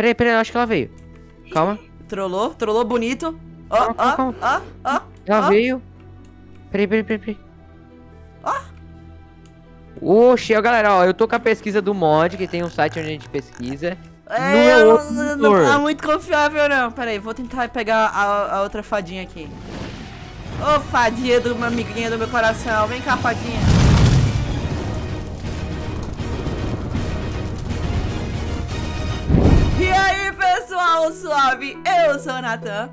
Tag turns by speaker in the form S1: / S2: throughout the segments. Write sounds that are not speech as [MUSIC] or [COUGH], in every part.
S1: Peraí, peraí, eu acho que ela veio. Calma.
S2: Trollou, trollou bonito. Ó, ó, ó, ó.
S1: Ela
S2: Ó.
S1: veio. Peraí, peraí, peraí, peraí.
S2: Ó.
S1: Oxe, ó, galera, ó, eu tô com a pesquisa do mod, que tem um site onde a gente pesquisa.
S2: É,
S1: é
S2: não, não
S1: motor.
S2: tá muito confiável não. Pera aí, vou tentar pegar a, a outra fadinha aqui. Ô, fadinha do meu amiguinha do meu coração. Vem cá, fadinha. E aí, pessoal, suave? Eu sou o Natan.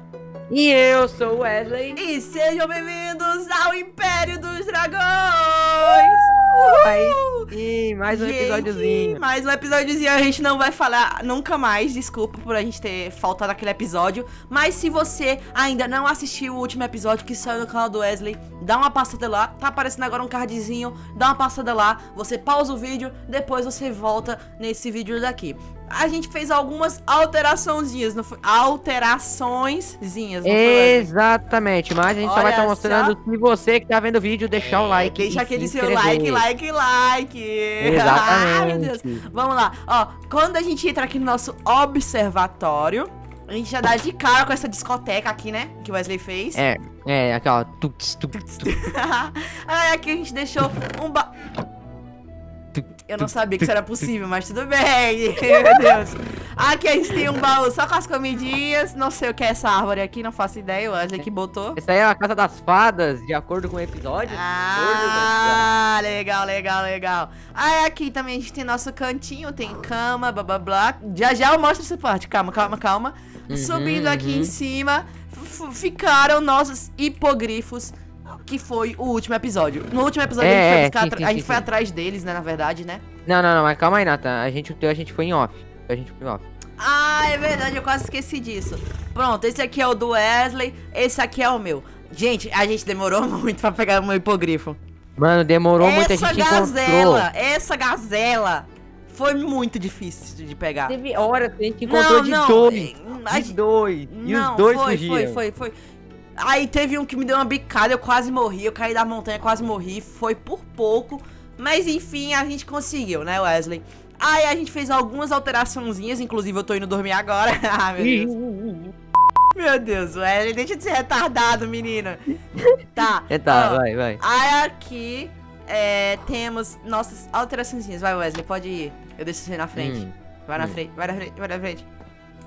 S1: E eu sou o Wesley.
S2: E sejam bem-vindos ao Império dos Dragões! Uhul!
S1: sim, mais um
S2: Gente,
S1: episódiozinho.
S2: Mais um episódiozinho. A gente não vai falar nunca mais. Desculpa por a gente ter faltado aquele episódio. Mas se você ainda não assistiu o último episódio que saiu no canal do Wesley, dá uma passada lá. Tá aparecendo agora um cardzinho. Dá uma passada lá. Você pausa o vídeo. Depois você volta nesse vídeo daqui. A gente fez algumas alteraçõezinhas. Não foi? Alteraçõezinhas. Não?
S1: Exatamente, mas a gente só vai estar
S2: Olha
S1: mostrando se você que tá vendo o vídeo deixar o like.
S2: Deixa aquele
S1: se
S2: seu like, like, like.
S1: Exatamente.
S2: Ai, meu Deus. Vamos lá. Ó, quando a gente entra aqui no nosso observatório, a gente já dá de cara com essa discoteca aqui, né? Que o Wesley fez.
S1: É, é, aquela. Tuts, tuts, tuts. [LAUGHS]
S2: Aí aqui a gente deixou um ba... Eu não sabia que isso era possível, mas tudo bem. [LAUGHS] Meu Deus. Aqui a gente tem um baú só com as comidinhas. Não sei o que é essa árvore aqui, não faço ideia. O Wesley que botou.
S1: Essa aí é a casa das fadas, de acordo com o episódio.
S2: Ah, legal, legal, legal. Aí aqui também a gente tem nosso cantinho, tem cama, blá blá blá. Já já eu mostro essa parte, calma, calma, calma.
S1: Uhum,
S2: Subindo aqui
S1: uhum.
S2: em cima, ficaram nossos hipogrifos, que foi o último episódio. No último episódio
S1: É,
S2: a gente, foi,
S1: é, sim, sim,
S2: a gente
S1: sim,
S2: foi atrás deles, né, na verdade, né?
S1: Não, não, não, mas calma aí, Nathan. A gente, o teu a gente foi em off. A gente foi em off.
S2: Ah, é verdade, eu quase esqueci disso. Pronto, esse aqui é o do Wesley, esse aqui é o meu. Gente, a gente demorou [LAUGHS] muito pra pegar o meu hipogrifo.
S1: Mano, demorou muito, a
S2: essa
S1: gente
S2: gazela,
S1: encontrou.
S2: essa gazela foi muito difícil de pegar.
S1: Teve horas que a gente encontrou de
S2: não,
S1: dois.
S2: a
S1: De dois. E
S2: não,
S1: os dois
S2: foi,
S1: fugiram.
S2: foi, foi, foi. Aí teve um que me deu uma bicada, eu quase morri, eu caí da montanha, quase morri, foi por pouco, mas enfim, a gente conseguiu, né, Wesley? Aí a gente fez algumas alteraçõezinhas, inclusive eu tô indo dormir agora. [LAUGHS] ah, meu Deus. Meu Deus, Wesley, deixa de ser retardado, menino. Tá.
S1: É, [LAUGHS] tá,
S2: ó,
S1: vai, vai.
S2: Aí aqui é, temos nossas alteraçõezinhas. Vai, Wesley, pode ir. Eu deixo você na frente.
S1: Hum.
S2: Vai na
S1: hum.
S2: frente, vai na frente, vai na frente.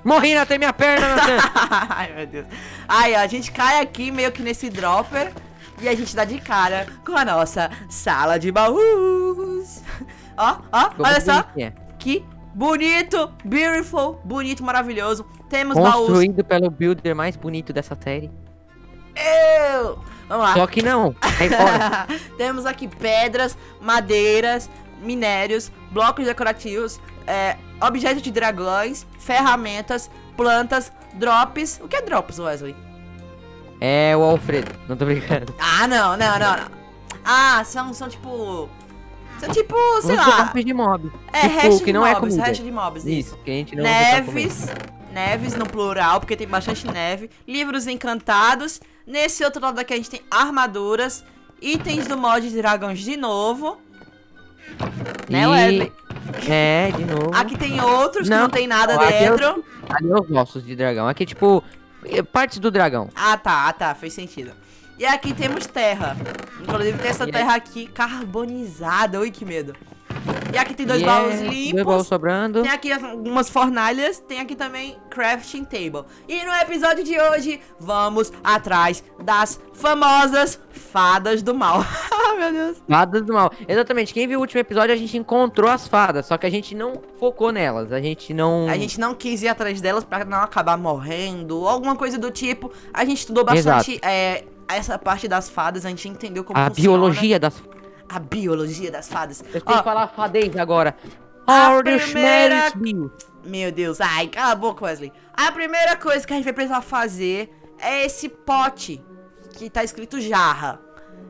S1: Morri, Nathan, minha perna, Nathan. [LAUGHS]
S2: Ai, meu Deus. Aí, ó, a gente cai aqui meio que nesse dropper e a gente dá de cara com a nossa sala de baús. Ó, ó, olha só
S1: bonitinha.
S2: que bonito, beautiful, bonito, maravilhoso. Temos baús.
S1: Construído pelo builder mais bonito dessa série.
S2: Eu. Vamos lá.
S1: Só que não. [LAUGHS]
S2: Temos aqui pedras, madeiras, minérios, blocos decorativos, é, objetos de dragões, ferramentas, plantas, drops. O que é drops, Wesley?
S1: É o Alfredo. Não tô brincando.
S2: Ah, não, não, não, não. Ah, são, são tipo. São tipo, sei
S1: Uns
S2: lá.
S1: drops de mob.
S2: É,
S1: tipo,
S2: hash
S1: que
S2: de
S1: não é
S2: mobs,
S1: comida.
S2: hash de mobs, isso.
S1: Isso, que a gente não.
S2: Neves, neves no plural, porque tem bastante neve. Livros encantados. Nesse outro lado aqui a gente tem armaduras. Itens do mod de dragões de novo. Né,
S1: E-
S2: Wesley?
S1: É, de novo.
S2: Aqui tem outros que
S1: Não,
S2: não tem nada
S1: eu-
S2: dentro.
S1: Ali os ossos de dragão. Aqui, tipo, é partes do dragão.
S2: Ah, tá, ah, tá, fez sentido. E aqui temos terra. Inclusive tem essa terra aqui carbonizada. Ui, que medo. E aqui tem dois
S1: E
S2: baús
S1: é, Dois
S2: limpos.
S1: baús sobrando.
S2: Tem aqui as- algumas fornalhas, tem aqui também crafting table. E no episódio de hoje, vamos atrás das famosas fadas do mal. [LAUGHS] Ah, meu Deus.
S1: Fadas do mal. Exatamente. Quem viu o último episódio, a gente encontrou as fadas. Só que a gente não focou nelas. A gente não.
S2: A gente não quis ir atrás delas pra não acabar morrendo, ou alguma coisa do tipo. A gente estudou bastante é, essa parte das fadas, a gente entendeu como
S1: A
S2: funciona.
S1: biologia das.
S2: A biologia das fadas.
S1: Eu tenho
S2: Ó,
S1: que falar fadez agora.
S2: A primeira-. Meu Deus, ai, cala a boca, Wesley. A primeira coisa que a gente vai precisar fazer é esse pote que tá escrito jarra.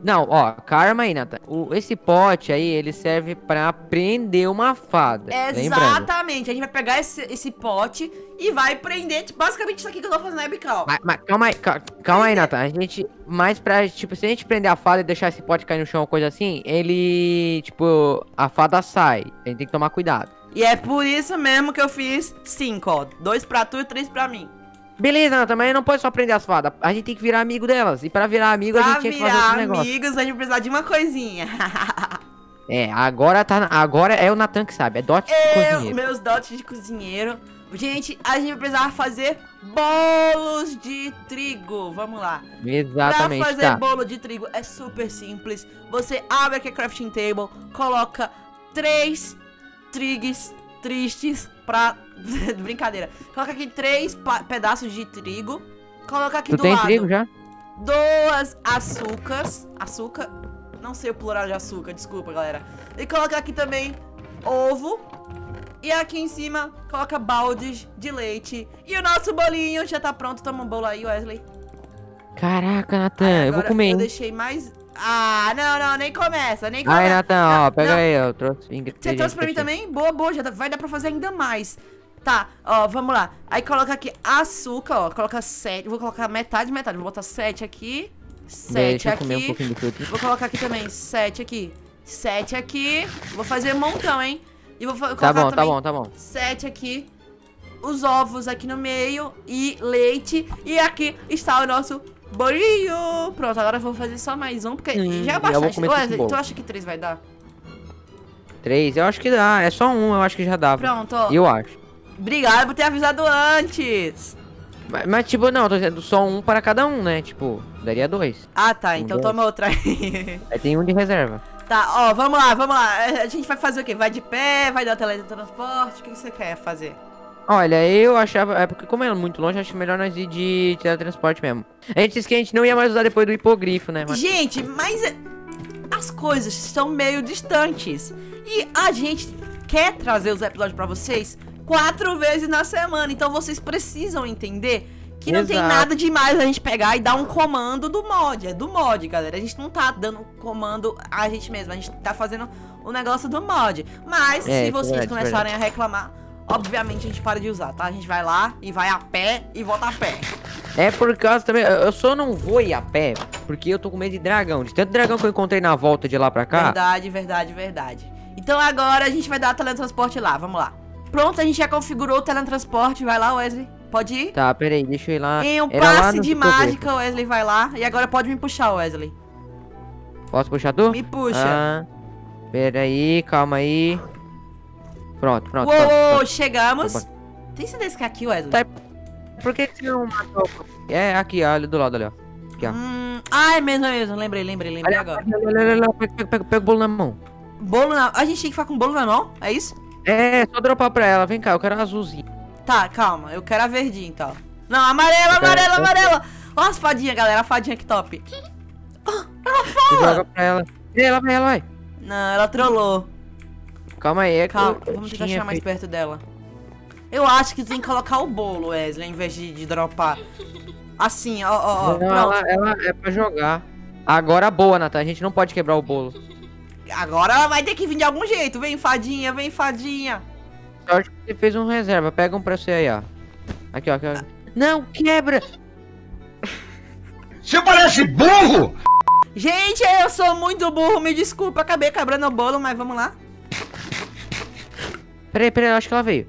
S1: Não, ó, calma aí, Nathan. O, esse pote aí, ele serve pra prender uma fada. Lembrando.
S2: Exatamente, a gente vai pegar esse, esse pote e vai prender, tipo, basicamente isso aqui que eu tô fazendo na Ebical.
S1: Mas, mas calma aí, ca- calma aí, Nathan. A gente. Mais pra. Tipo, se a gente prender a fada e deixar esse pote cair no chão ou coisa assim, ele. Tipo, a fada sai. A gente tem que tomar cuidado.
S2: E é por isso mesmo que eu fiz cinco, ó. Dois pra tu e três pra mim.
S1: Beleza, mas não pode só prender as fadas. A gente tem que virar amigo delas. E pra virar amigo, a
S2: Pra
S1: gente tinha que fazer
S2: virar
S1: esse negócio.
S2: amigos, a gente vai precisar de uma coisinha. [LAUGHS]
S1: É, agora tá. Agora é o Natan que sabe. É dot de
S2: Eu,
S1: cozinheiro.
S2: meus dotes de cozinheiro. Gente, a gente vai precisar fazer bolos de trigo. Vamos lá.
S1: Exatamente,
S2: pra fazer
S1: tá.
S2: bolo de trigo é super simples. Você abre aqui a crafting table, coloca três trigues tristes pra. [LAUGHS] Brincadeira. Coloca aqui três pedaços de trigo. Coloca aqui
S1: Tu
S2: do
S1: tem
S2: lado
S1: trigo já?
S2: duas açúcares. Açúcar. Não sei o plural de açúcar, desculpa, galera. E coloca aqui também ovo. E aqui em cima, coloca baldes de leite. E o nosso bolinho já tá pronto. Toma um bolo aí, Wesley.
S1: Caraca, Natan, eu vou comer,
S2: Eu deixei mais. Ah, não, não, nem começa, nem começa.
S1: Natan, ó, pega
S2: não.
S1: aí, eu trouxe
S2: Você trouxe pra mim também? Boa, boa, já vai dar pra fazer ainda mais. Tá, ó, vamos lá. Aí coloca aqui açúcar, ó. Coloca sete. Vou colocar metade, metade. Vou botar sete aqui. Sete aqui.
S1: um.
S2: Vou colocar aqui também sete aqui. Sete aqui. Vou fazer um montão, hein? E vou fa-
S1: Tá
S2: colocar
S1: bom, tá
S2: também
S1: bom, tá bom.
S2: sete aqui. Os ovos aqui no meio. E leite. E aqui está o nosso bolinho. Pronto, agora eu vou fazer só mais um, porque
S1: Hum,
S2: já é bastante.
S1: bolo.
S2: tu acha que três vai dar?
S1: Três, eu acho que dá. É só um, eu acho que já dava.
S2: Pronto, ó.
S1: Eu acho.
S2: Obrigado por ter avisado antes.
S1: Mas, mas, tipo, não, tô dizendo só um para cada um, né? Tipo, daria dois.
S2: Ah, tá. Então
S1: dois.
S2: toma outra aí. [LAUGHS]
S1: Aí tem um de reserva.
S2: tá, ó, vamos lá, vamos lá. A gente vai fazer o quê? Vai de pé, vai dar teletransporte? O que você quer fazer?
S1: Olha, eu achava. É porque, como é muito longe, acho melhor nós ir de teletransporte mesmo. A gente disse que a gente não ia mais usar depois do hipogrifo, né? Mas...
S2: Gente, mas é- as coisas estão meio distantes. E a gente quer trazer os episódios pra vocês quatro vezes na semana. Então vocês precisam entender que não tem
S1: Exato.
S2: nada demais a gente pegar e dar um comando do mod. É do mod, galera. A gente não tá dando comando a gente mesmo. A gente tá fazendo o negócio do mod. Mas
S1: É,
S2: se vocês
S1: verdade,
S2: começarem a reclamar, obviamente a gente para de usar, tá? A gente vai lá e vai a pé e volta a pé.
S1: É por causa também. Eu só não vou ir a pé, porque eu tô com medo de dragão. De tanto dragão que eu encontrei na volta de lá pra cá.
S2: Verdade, verdade, verdade. Então agora a gente vai dar teletransporte lá, vamos lá. Pronto, a gente já configurou o teletransporte, vai lá, Wesley. Pode ir?
S1: Tá, peraí, deixa eu ir lá.
S2: Em um
S1: Era
S2: passe de mágica, Wesley vai lá. E agora pode me puxar, Wesley.
S1: Posso puxar tu?
S2: Me puxa.
S1: Ah, peraí, calma aí. Pronto, pronto.
S2: Uou,
S1: pronto, pronto.
S2: chegamos.
S1: Opa.
S2: Tem certeza que é aqui, Wesley?
S1: Tá. Por que você não matou? É aqui, olha do lado ali, ó. Aqui, ó.
S2: Hum, ah, é mesmo, é mesmo. Lembrei, lembrei, lembrei
S1: Olha,
S2: agora.
S1: olha, olha, olha, pega, pega, pega, o bolo na mão.
S2: Bolo na... A gente tem que ficar com bolo na mão? É isso?
S1: É, só dropar pra ela. Vem cá, eu quero azulzinho.
S2: Tá, calma. Eu quero a verdinha, então. Não, amarela, amarela, amarela. Ó as fadinhas, galera. A fadinha que top.
S1: Você joga pra ela. Ela vai, ela vai.
S2: Não, ela trollou.
S1: Calma aí, é que
S2: Calma,
S1: eu
S2: vamos tentar
S1: tinha
S2: chegar mais
S1: feito-
S2: perto dela. Eu acho que tem que colocar o bolo, Wesley, em vez de, de dropar. Assim, ó, ó, ó.
S1: Não, ela, ela é pra jogar. Agora boa, Natan. A gente não pode quebrar o bolo.
S2: Agora ela vai ter que vir de algum jeito. Vem, fadinha, vem, fadinha.
S1: Sorte que você fez um reserva. Pega um pra você aí, ó. Aqui, ó. Aqui, ó. Não, quebra!
S3: Você parece burro!
S2: Gente, eu sou muito burro, me desculpa. Acabei quebrando o bolo, mas vamos lá.
S1: Peraí, peraí, eu acho que ela veio.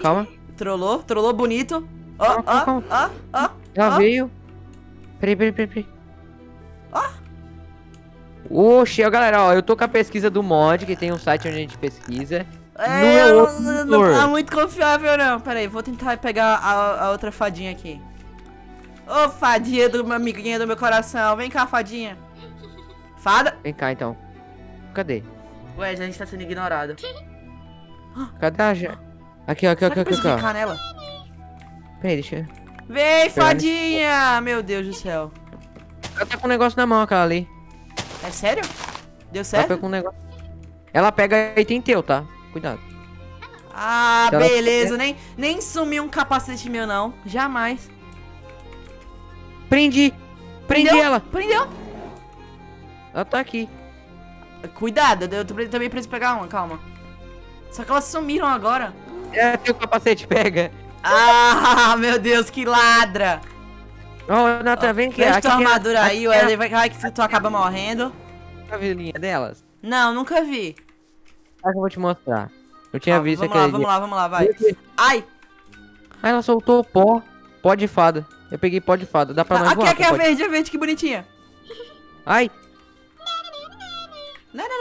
S1: Calma.
S2: Trollou, trollou bonito. Ó, ó, ó, ó.
S1: Ela
S2: ó.
S1: veio. Peraí, peraí, peraí, peraí.
S2: Ó.
S1: Oxe, ó, galera, ó, eu tô com a pesquisa do mod, que tem um site onde a gente pesquisa.
S2: É,
S1: Não é
S2: não, tá muito confiável, não. Pera aí, vou tentar pegar a, a outra fadinha aqui. Ô, fadinha do meu amiguinha do meu coração. Vem cá, fadinha. [LAUGHS] Fada.
S1: Vem cá, então. Cadê?
S2: Ué, a gente tá sendo ignorado. [LAUGHS]
S1: Cadê a... ja- Aqui, ó, aqui, ó, aqui,
S2: eu
S1: aqui,
S2: preciso
S1: ó.
S2: nela?
S1: Peraí, deixa eu...
S2: Vem, fadinha! Meu Deus do céu.
S1: Ela tá com um negócio na mão, aquela ali.
S2: É sério? Deu
S1: Ela
S2: certo?
S1: pega com um negócio... Ela pega item teu, tá? Cuidado.
S2: Ah,
S1: ela-
S2: beleza. Nem, nem sumiu um capacete meu, não. Jamais.
S1: Prendi! Prendi
S2: Prendeu?
S1: ela!
S2: Prendeu?
S1: Ela tá aqui.
S2: Cuidado, eu tô- também preciso pegar uma, calma. Só que elas sumiram agora.
S1: É, teu capacete, pega.
S2: Ah, [LAUGHS] meu Deus, que ladra!
S1: Ó, Nathan, vem aqui. Aqui
S2: tua
S1: a-
S2: armadura aí,
S1: aqui
S2: Wesley, vai vai que tu acaba morrendo.
S1: tem a cabelinha delas.
S2: Não, nunca vi.
S1: Sabe que eu vou te mostrar. Eu tinha
S2: Calma,
S1: visto
S2: vamos
S1: aquele
S2: lá, vamos lá, vamos lá, vai. Ai!
S1: Aí ela soltou pó. Pó de fada. Eu peguei pó de fada. Dá pra nós
S2: aqui,
S1: voar
S2: aqui
S1: com
S2: é a verde, a verde, que bonitinha.
S1: Ai,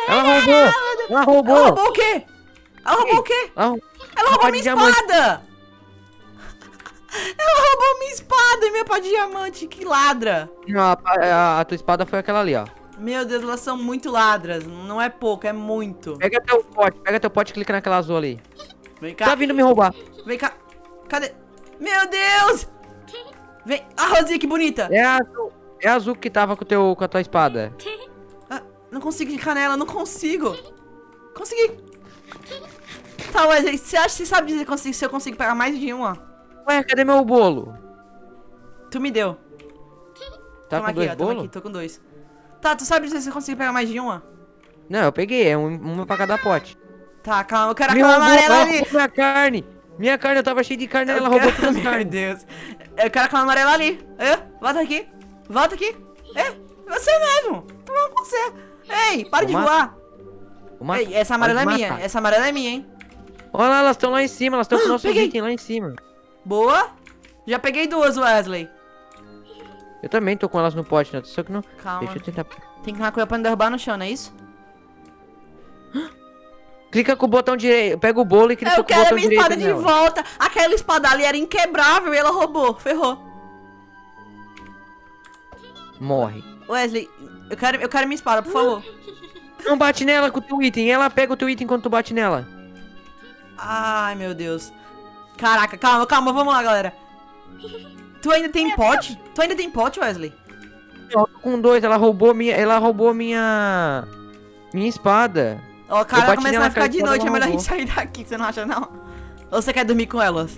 S1: ela roubou. Ela
S2: Ela
S1: roubou.
S2: roubou o quê? Ela roubou o quê?
S1: Ela roubou
S2: Ela roubou minha espada! [LAUGHS] Ela roubou minha espada e meu pá de diamante, que ladra!
S1: a, a- a tua espada foi aquela ali, ó.
S2: Meu Deus, elas são muito ladras. Não é pouco, é muito.
S1: Pega teu pote, pega teu pote e clica naquela azul ali.
S2: Vem cá,
S1: Tá vindo me roubar.
S2: vem cá. Cadê? Meu Deus! Vem. Ah, Rosinha, que bonita!
S1: É a azul. É a azul que tava com, teu, com a tua espada.
S2: Ah, não consigo clicar nela, não consigo. Consegui. Tá, Wesley, você acha você sabe dizer que consigo- se eu consigo pegar mais de uma?
S1: Ué, cadê meu bolo?
S2: Tu me deu.
S1: Tá
S2: toma
S1: com
S2: aqui,
S1: dois
S2: ó,
S1: bolos?
S2: aqui, tô com dois. Tá, tu sabe dizer se eu consigo pegar mais de uma?
S1: Não, eu peguei, é um, uma pra cada pote.
S2: Tá, calma, eu quero
S1: Me
S2: aquela amarela
S1: ela
S2: ali.
S1: minha carne. Minha carne, eu tava cheio de carne,
S2: Eu
S1: ela
S2: quero-
S1: roubou todas as
S2: Meu
S1: carnes.
S2: Deus. Eu quero aquela amarela ali. É, volta aqui. Volta aqui. É, você mesmo. Tô com você. Ei, para de voar. Ei, essa amarela é minha. Essa amarela é minha, hein?
S1: Olha lá, elas estão lá em cima, elas estão com nossos
S2: Peguei.
S1: itens lá em cima.
S2: Boa. Já peguei duas, Wesley.
S1: Eu também tô com elas no pote, né? Só que não.
S2: Calma.
S1: Deixa eu tentar.
S2: Tem que uma coisa pra não derrubar no chão, não é isso?
S1: Clica com o botão direito. Pega o bolo e clica
S2: Eu
S1: com o
S2: quero a
S1: botão
S2: minha
S1: direito.
S2: espada de volta. Aquela espada ali era inquebrável e ela roubou. Ferrou.
S1: Morre.
S2: Wesley, eu quero, eu quero minha espada, por favor.
S1: Não bate nela com o teu item. Ela pega o teu item quando tu bate nela.
S2: Ai, meu Deus. Caraca, calma, calma, vamos lá, galera. Tu ainda tem pote? Tu ainda tem pote, Wesley?
S1: Eu tô com dois, ela roubou minha. Ela roubou minha. Minha espada.
S2: Ó, cara,
S1: bati
S2: começando a ficar
S1: cara,
S2: de noite, é melhor a gente sair daqui, você não acha, não? Ou você quer dormir com elas?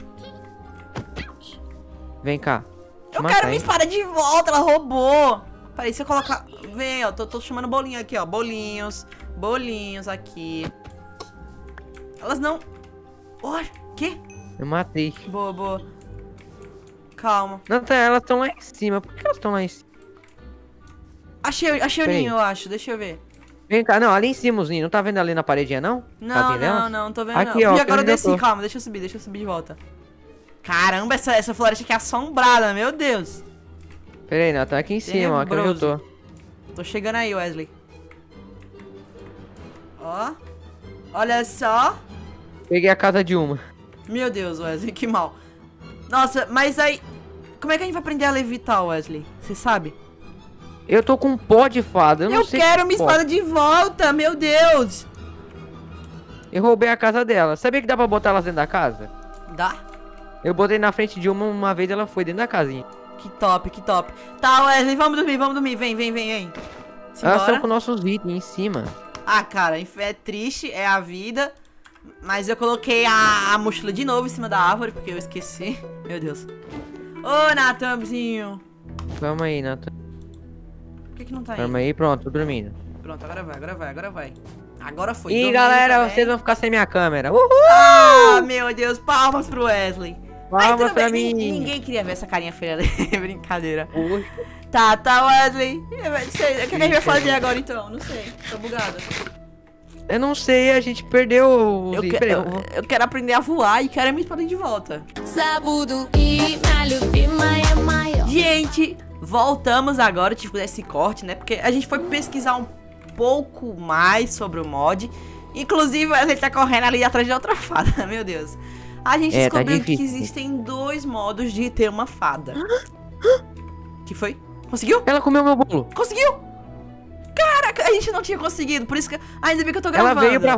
S1: Vem cá.
S2: Eu
S1: matar,
S2: quero minha espada de volta, ela roubou. Peraí, se eu colocar... Vem, ó, tô, tô chamando bolinho aqui, ó. Bolinhos, bolinhos aqui. Elas não... Olha, que?
S1: Eu matei.
S2: Boa, boa. Calma.
S1: Não, tá, elas estão lá em cima. Por que elas estão lá em cima?
S2: Achei, achei o ninho, eu acho. Deixa eu ver.
S1: Vem cá, não, ali em cima, Zinho. Não tá vendo ali na paredinha, não?
S2: Não,
S1: Casinha
S2: não, não, não tô vendo
S1: Aqui,
S2: não.
S1: ó,
S2: e agora eu desci,
S1: tô.
S2: calma, deixa eu subir, deixa eu subir de volta. Caramba, essa, essa floresta aqui é assombrada, meu Deus.
S1: Pera aí, não, tá aqui em cima, ó. Aqui onde eu tô.
S2: Tô chegando aí, Wesley. Ó. Olha só.
S1: Peguei a casa de uma.
S2: Meu Deus, Wesley, que mal. Nossa, mas aí... Como é que a gente vai aprender a levitar, Wesley? Você sabe?
S1: Eu tô com um pó de fada. Eu, não
S2: Eu quero
S1: que
S2: minha
S1: pó.
S2: espada de volta, meu Deus.
S1: Eu roubei a casa dela. Sabia que dá pra botar elas dentro da casa?
S2: Dá?
S1: Eu botei na frente de uma, uma vez ela foi dentro da casinha.
S2: Que top, que top. Tá, Wesley, vamos dormir, vamos dormir. Vem, vem, vem, vem.
S1: Elas
S2: Simbora.
S1: estão com nossos itens em cima.
S2: Ah, cara, é triste, é a vida. Mas eu coloquei a, a mochila de novo em cima da árvore, porque eu esqueci. [LAUGHS] Meu Deus. Ô, Natamzinho.
S1: Calma aí, Nathan.
S2: Por que, que não tá
S1: Calma
S2: indo?
S1: aí, pronto, tô dormindo.
S2: Pronto, agora vai, agora vai, agora vai. Agora foi. Dormindo
S1: galera,
S2: também.
S1: vocês vão ficar sem minha câmera. Uhul!
S2: Ah, meu Deus, palmas pro Wesley. Ai,
S1: Palmas
S2: tudo
S1: pra mim.
S2: nin- Ninguém queria ver essa carinha feia ali. [LAUGHS] Brincadeira.
S1: Poxa.
S2: Tá, tá, Wesley. Sei, O que, que a gente vai fazer agora então? Não sei. Tô bugada.
S1: Eu não sei, a gente perdeu.
S2: Eu, que, eu,
S1: eu
S2: quero aprender a voar e quero é a minha espada de volta. Gente, voltamos agora, tipo, desse corte, né? Porque a gente foi pesquisar um pouco mais sobre o mod. Inclusive, a gente tá correndo ali atrás de outra [LAUGHS] fada, meu Deus. A gente
S1: é, tá
S2: descobriu tá
S1: que
S2: existem dois modos de ter uma fada. [GASPS] que foi? Conseguiu?
S1: Ela comeu meu bolo.
S2: Conseguiu! A gente não tinha conseguido, por isso que. Ainda bem que eu tô
S1: Ela
S2: gravando.
S1: veio pra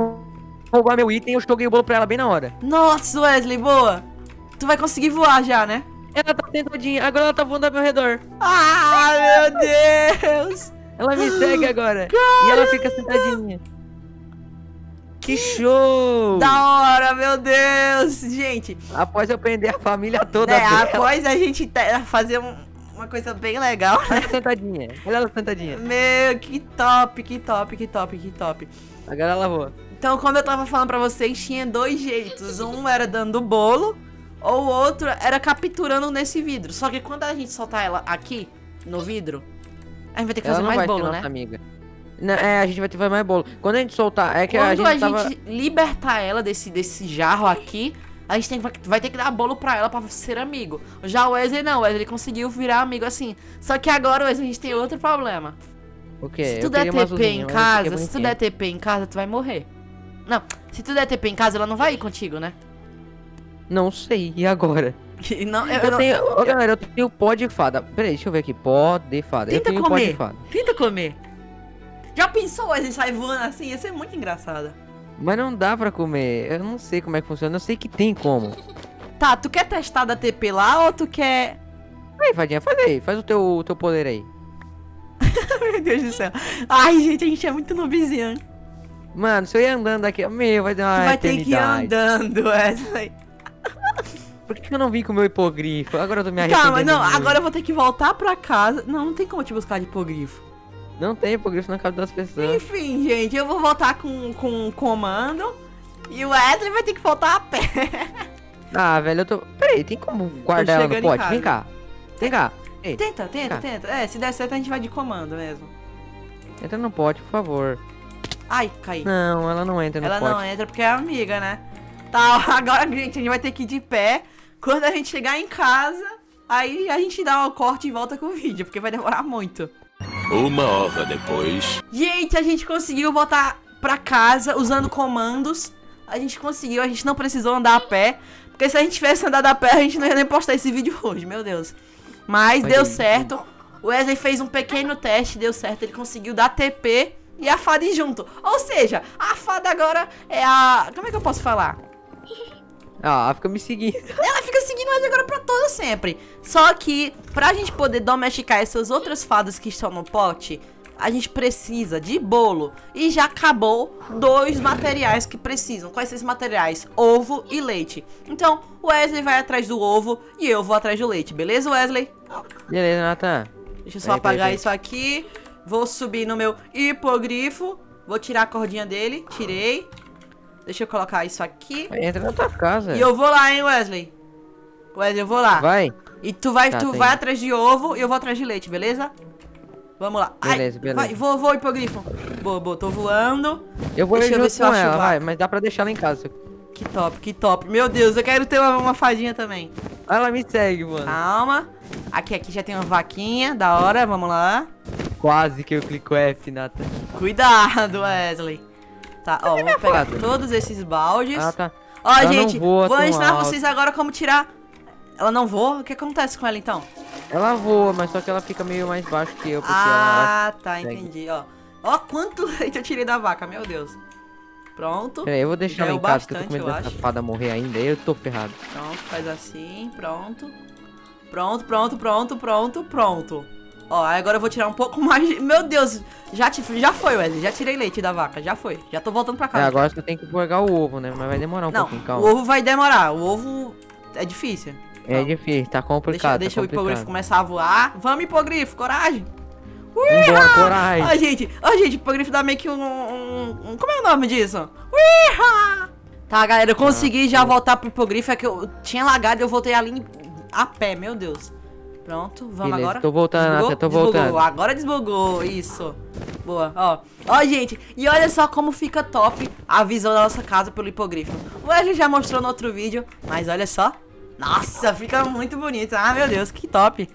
S1: roubar meu item e eu joguei o bolo pra ela bem na hora.
S2: Nossa, Wesley, boa! Tu vai conseguir voar já, né?
S1: Ela tá sentadinha, agora ela tá voando ao meu redor.
S2: Ah, meu Deus!
S1: Ela me segue agora. E ela fica sentadinha. Que show!
S2: Da hora, meu Deus! Gente,
S1: Após eu prender a família toda dela.
S2: após a gente te- fazer um- uma coisa bem legal, né?
S1: Ela sentadinha. Olha ela sentadinha.
S2: Meu, que top, que top, que top, que top.
S1: Agora ela voa.
S2: Então, como eu tava falando pra vocês, tinha dois jeitos. Um era dando bolo, ou o outro era capturando nesse vidro. Só que quando a gente soltar ela aqui, no vidro, a gente vai ter que
S1: Ela
S2: fazer
S1: não
S2: mais bolo, né?
S1: amiga. Né, É, a gente vai ter que fazer mais bolo. Quando a gente soltar, é que a
S2: Quando
S1: gente
S2: a
S1: tava...
S2: gente libertar ela desse, desse jarro aqui, a gente tem, que- vai ter que dar bolo pra ela pra ser amigo. Já o Wesley não, o Wesley conseguiu virar amigo assim. Só que agora, Wesley, a gente tem outro problema.
S1: O quê?
S2: se tu
S1: Eu
S2: der TP
S1: azulzinha,
S2: em casa, se tu der TP em casa, tu vai morrer. Não, se tu der TP em casa, ela não vai ir contigo, né?
S1: Não sei, e agora? [LAUGHS]
S2: Não, eu,
S1: Eu,
S2: não-
S1: tenho... Ô, galera, eu tenho pó de fada. Peraí, deixa eu ver aqui. Pó de fada.
S2: Tenta
S1: eu
S2: comer.
S1: de fada.
S2: Tenta comer. Já pensou Wesley sair voando assim? Ia ser muito engraçado.
S1: Mas não dá pra comer. Eu não sei como é que funciona. Eu sei que tem como.
S2: Tá, tu quer testar da TP lá ou tu quer.
S1: Aí, Fadinha, faz aí. Faz o teu, o teu poder aí. [LAUGHS]
S2: Meu Deus do céu. Ai, gente, a gente é muito noobzinho.
S1: Mano, se eu ir andando aqui, meu, vai dar uma
S2: Tu vai ter que ir
S1: eternidade.
S2: andando, Wesley.
S1: Por que eu não vim com o meu hipogrifo? Agora eu tô me arrependendo.
S2: Calma, não,
S1: muito.
S2: agora eu vou ter que voltar pra casa. Não, não tem como te buscar de hipogrifo.
S1: Não tem hipogrifo na casa das pessoas.
S2: Enfim, gente, eu vou voltar com, com um comando. E o Wesley vai ter que voltar a pé. [LAUGHS]
S1: Ah, velho, eu tô... Peraí, tem como guardar ela no pote? Vem cá. Vem cá. Ei,
S2: Tenta, tenta,
S1: Tá.
S2: tenta. É, se der certo a gente vai de comando mesmo.
S1: entra no pote, por favor.
S2: Ai, caí.
S1: Não, ela não entra no
S2: Ela
S1: pote.
S2: não entra porque é amiga, né? Tá, [LAUGHS] agora, gente, a gente vai ter que ir de pé. Quando a gente chegar em casa, aí a gente dá o corte e volta com o vídeo, porque vai demorar muito.
S4: Uma hora depois.
S2: Gente, a gente conseguiu voltar pra casa usando comandos. A gente conseguiu, a gente não precisou andar a pé. Porque se a gente tivesse andado a pé, a gente não ia nem postar esse vídeo hoje, meu Deus. Mas deu
S1: aí.
S2: certo. O Wesley fez um pequeno teste, deu certo. Ele conseguiu dar TP e a fada ir junto. Ou seja, a fada agora é a. Como é que eu posso falar?
S1: Ah, fica me seguindo. [LAUGHS]
S2: Ela fica seguindo nós agora pra todo sempre. Só que, pra gente poder domesticar essas outras fadas que estão no pote, a gente precisa de bolo. E já acabou dois materiais que precisam. Quais são esses materiais? Ovo e leite. Então, o Wesley vai atrás do ovo e eu vou atrás do leite. Beleza, Wesley?
S1: Beleza, Nathan.
S2: Deixa eu só
S1: peraí,
S2: apagar
S1: peraí.
S2: isso aqui. Vou subir no meu hipogrifo. Vou tirar a cordinha dele. Tirei. Deixa eu colocar isso aqui.
S1: Entra na tua casa.
S2: E eu vou lá, hein, Wesley? Wesley, eu vou lá.
S1: Vai.
S2: E tu vai,
S1: Tá,
S2: tu vai
S1: indo.
S2: atrás de ovo e eu vou atrás de leite, beleza? Vamos lá. Ai,
S1: Beleza, beleza.
S2: Vai, vou, vou, hipogrifo. Boa, boa, tô voando.
S1: Eu vou
S2: Deixa eu ver se eu acho
S1: ela, vai. Mas dá pra deixar ela em casa.
S2: Que top, que top. Meu Deus, eu quero ter uma, uma fadinha também.
S1: Ela me segue, mano.
S2: Calma. Aqui, aqui já tem uma vaquinha, da hora, vamos lá.
S1: Quase que eu clico F, Nathan.
S2: Cuidado, Wesley. Tá, ó, vou pegar
S1: fada?
S2: todos esses baldes.
S1: Ela tá...
S2: Ó,
S1: ela
S2: gente, vou ensinar
S1: alto.
S2: vocês agora como tirar... Ela não voa? O que acontece com ela, então?
S1: Ela voa, mas só que ela fica meio mais baixo que eu, porque ela...
S2: Ah, tá,
S1: segue.
S2: entendi, ó. Ó quanto leite eu tirei da vaca, meu Deus. Pronto.
S1: Peraí, eu vou deixar ela em casa, que eu tô
S2: bastante,
S1: com medo dessa
S2: acho.
S1: fada morrer ainda, eu tô ferrado.
S2: Pronto, faz assim, pronto. Pronto, pronto, pronto, pronto, pronto. Ó, agora eu vou tirar um pouco [LAUGHS] mais. Meu Deus, já, te... já foi, Wesley. Já tirei leite da vaca, já foi. Já tô voltando pra
S1: É,
S2: casa.
S1: agora você tem que pegar o ovo, né? Mas vai demorar um
S2: Não,
S1: pouquinho,
S2: o
S1: calma.
S2: ovo vai demorar. O ovo é difícil.
S1: É
S2: Não.
S1: difícil, tá
S2: Deixa,
S1: complicado,
S2: deixa
S1: tá
S2: o hipogrifo
S1: complicado.
S2: começar a voar. Vamos, hipogrifo, coragem.
S1: Vambora, coragem.
S2: Ó, gente, ó, gente, o hipogrifo dá meio que um, um- um- Como é o nome disso? Uiha! Tá, galera, eu consegui já voltar pro hipogrifo. É que eu tinha lagado e eu voltei ali a pé, meu Deus. Pronto, vamos
S1: Beleza,
S2: agora.
S1: tô voltando,
S2: Desbugou?
S1: Tô
S2: Desbugou.
S1: voltando.
S2: Agora desbugou, isso. Boa, ó. Ó, gente, e olha só como fica top a visão da nossa casa pelo hipogrifo. O Wesley já mostrou no outro vídeo, mas olha só. Nossa, fica muito bonito. Ah, meu Deus, que top.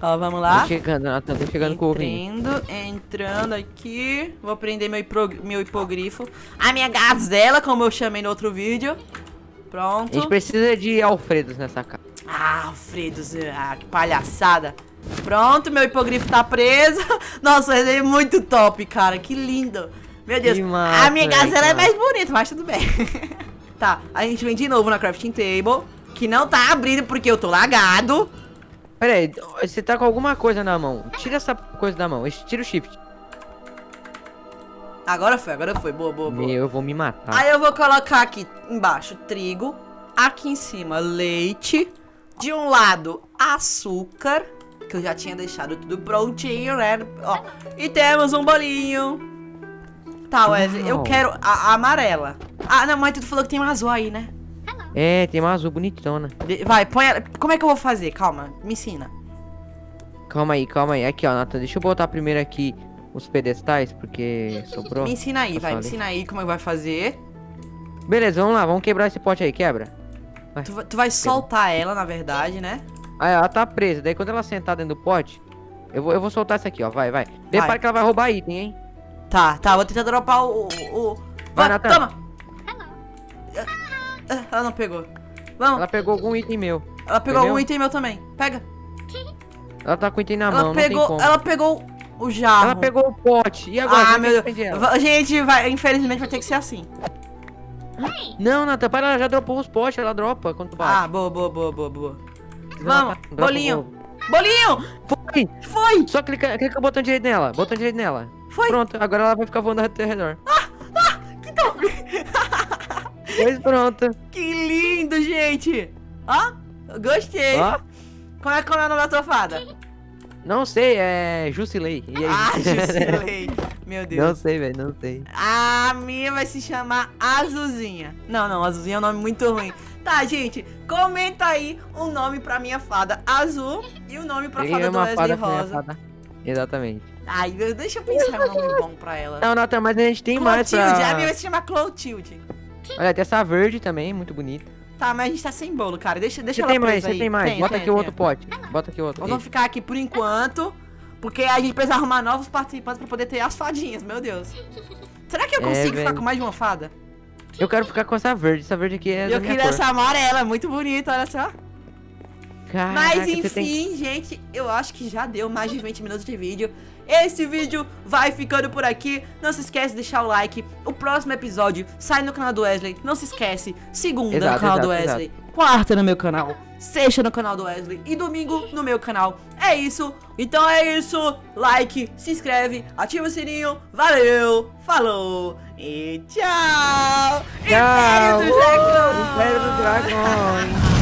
S2: Ó, vamos lá.
S1: Tô chegando, Nathan, tô chegando com o.
S2: Entrando, entrando aqui. Vou prender meu, meu hipogrifo. A minha gazela, como eu chamei no outro vídeo.
S1: A
S2: Pronto.
S1: gente precisa de Alfredos nessa casa.
S2: Ah, Alfredo, ah, que palhaçada. Pronto, meu hipogrifo tá preso. [LAUGHS] Nossa, ele é muito top, cara. Que lindo. Meu Deus.
S1: Massa,
S2: a minha gazela é
S1: massa.
S2: mais bonita, mas tudo bem. [LAUGHS] tá, a gente vem de novo na crafting table. Que não tá abrindo porque eu tô lagado.
S1: Pera aí, você tá com alguma coisa na mão. Tira essa coisa da mão. Tira o shift.
S2: Agora foi, agora foi. Boa, boa, boa.
S1: Meu, eu vou me matar.
S2: Aí eu vou colocar aqui embaixo trigo, aqui em cima leite, de um lado açúcar, que eu já tinha deixado tudo prontinho, né? Ó, e temos um bolinho. Tá, Wesley, eu quero a, a amarela. Ah, não, mas tu falou que tem uma azul aí, né?
S1: É, tem uma azul bonitona.
S2: De- Vai, põe ela. Como é que eu vou fazer? Calma, me ensina.
S1: Calma aí, calma aí. Aqui, ó, Nathan, deixa eu botar primeiro aqui os pedestais, porque sobrou.
S2: Me ensina aí, vai. Me ensina aí como é que vai fazer.
S1: Beleza, vamos lá, vamos quebrar esse pote aí, quebra.
S2: Tu, vai- tu vai soltar ela, na verdade, né?
S1: Aí ela tá presa, daí quando ela sentar dentro do pote, eu vou, eu vou soltar essa aqui, ó, vai, vai. Repara que ela vai roubar item, hein?
S2: Tá, tá. Vou tentar dropar o. o, o-
S1: Vai,
S2: Vai, toma! Ah, Ela não pegou. Vamos.
S1: Ela pegou algum item meu.
S2: Ela pegou
S1: Entendeu?
S2: algum item meu também. Pega.
S1: Ela tá com item na
S2: ela
S1: mão, não tem
S2: pegou.
S1: como.
S2: Ela pegou o jarro.
S1: Ela pegou o pote. E agora?
S2: Ah, meu Deus. Gente, vai, infelizmente vai ter que ser assim.
S1: Não, Nathan, para, ela já dropou os potes, ela dropa quando tu
S2: Ah,
S1: bate.
S2: boa, boa, boa, boa, boa. Vamos,
S1: ela tá- dropa
S2: bolinho. Bolinho!
S1: Foi!
S2: Foi!
S1: Só clica, clica o botão direito nela, botão direito nela.
S2: Foi!
S1: Pronto, agora ela vai ficar voando ao teu redor.
S2: Que top!
S1: Pois pronto.
S2: Que lindo, gente! Ó, gostei.
S1: Ó,
S2: Como é que é o nome da tua fada?
S1: Não sei, é Jusilei. E aí?
S2: Ah, [LAUGHS] Jusilei. Meu Deus.
S1: Não sei, velho, não sei.
S2: A minha vai se chamar Azulzinha. Não, não, Azulzinha é um nome muito ruim. Tá, gente, comenta aí um nome pra minha fada azul e o nome pra
S1: Peguei
S2: fada do Wesley
S1: fada
S2: Rosa.
S1: Exatamente.
S2: Ai, de- deixa eu pensar um nome bom pra ela.
S1: Não, Nathan, mas a gente tem mais
S2: Clotilde,
S1: pra...
S2: a minha vai se chamar Clotilde.
S1: Olha, tem essa verde também, muito bonita.
S2: Tá, mas a gente tá sem bolo, cara. Deixa, deixa
S1: Você
S2: ela
S1: tem mais, você tem mais.
S2: Tem,
S1: Bota
S2: tem,
S1: aqui o outro pote. Bota aqui o outro.
S2: Nós vamos ficar aqui por enquanto, porque a gente precisa arrumar novos participantes pra poder ter as fadinhas, meu Deus. Será que eu
S1: É,
S2: consigo ficar
S1: velho.
S2: com mais de uma fada?
S1: Eu quero ficar com essa verde. Essa verde aqui é
S2: eu queria
S1: cor.
S2: essa amarela, é muito bonita, olha só.
S1: Caraca,
S2: Mas enfim,
S1: tem-
S2: gente, eu acho que já deu mais de 20 minutos de vídeo. Esse vídeo vai ficando por aqui. Não se esquece de deixar o like. O próximo episódio sai no canal do Wesley. Não se esquece. Segunda
S1: Exato,
S2: no canal
S1: exato,
S2: do Wesley. Quarta no meu canal. Sexta no canal do Wesley. E domingo no meu canal. É isso. Então é isso. Like, se inscreve, ativa o sininho. Valeu, falou e tchau.
S1: Tchau!
S2: Império do Dragão.
S1: Império do Dragão!